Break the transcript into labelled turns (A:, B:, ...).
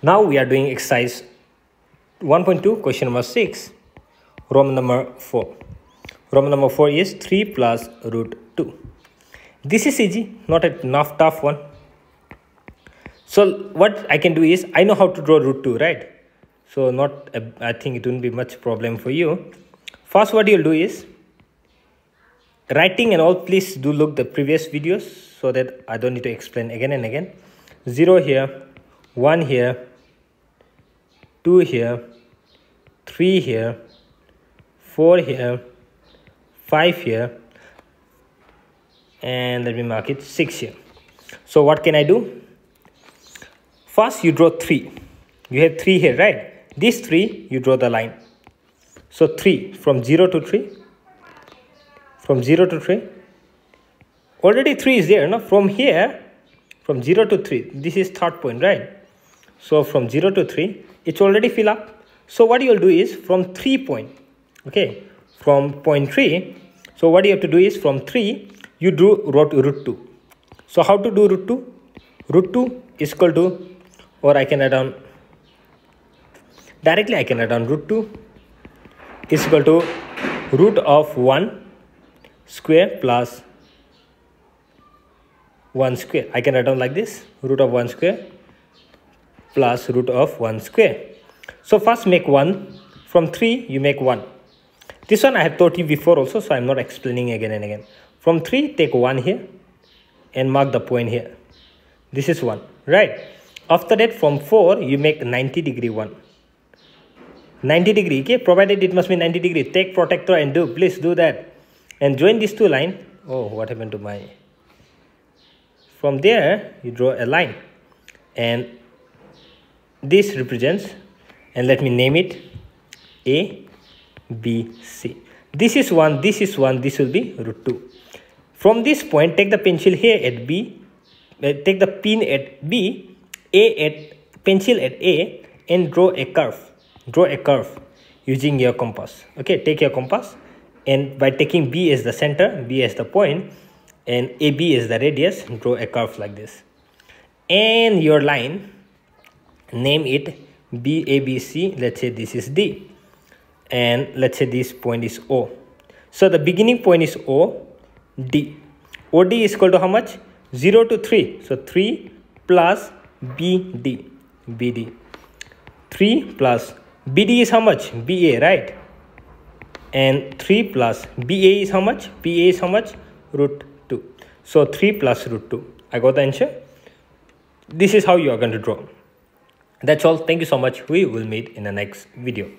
A: Now we are doing exercise 1.2 question number 6 Roman number 4. Roman number 4 is 3 plus root 2. This is easy, not a enough tough one. So what I can do is, I know how to draw root 2, right? So not, a, I think it won't be much problem for you. First what you'll do is, writing and all, please do look the previous videos so that I don't need to explain again and again. 0 here, 1 here, 2 here, 3 here, 4 here, 5 here, and let me mark it 6 here. So what can I do? First you draw 3. You have 3 here, right? These 3, you draw the line. So 3, from 0 to 3. From 0 to 3. Already 3 is there, no? From here, from 0 to 3, this is third point, right? So from 0 to 3, it's already fill up. So what you'll do is from 3 point, okay, from point 3, so what you have to do is from 3, you do root, root 2. So how to do root 2? Root 2 is equal to, or I can add on, directly I can add on root 2 is equal to root of 1 square plus 1 square. I can write down like this, root of 1 square plus root of 1 square. So first make 1. From 3 you make 1. This one I have taught you before also so I am not explaining again and again. From 3 take 1 here and mark the point here. This is 1. Right. After that from 4 you make 90 degree 1. 90 degree okay provided it must be 90 degree take protector and do please do that and join these two line oh what happened to my from there you draw a line and this represents and let me name it a b c. This is one this is one this will be root 2 from this point take the pencil here at b uh, take the pin at b a at pencil at a and draw a curve. Draw a curve using your compass. Okay take your compass and by taking b as the center b as the point and AB is the radius draw a curve like this. And your line name it BABC let's say this is D. And let's say this point is O. So the beginning point is O D. OD is equal to how much? 0 to 3 so 3 plus BD BD 3 plus BD is how much? BA right? And 3 plus BA is how much? BA is how much? Root 2 so 3 plus root 2 i got the answer? This is how you are going to draw that's all. Thank you so much. We will meet in the next video